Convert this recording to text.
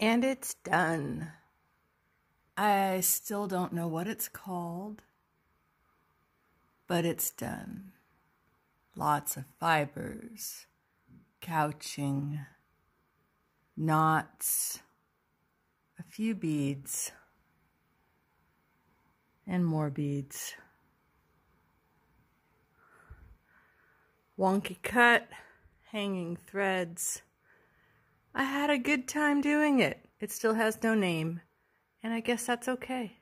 And it's done. I still don't know what it's called, but it's done. Lots of fibers, couching, knots, a few beads, and more beads. Wonky cut, hanging threads. I had a good time doing it. It still has no name, and I guess that's okay.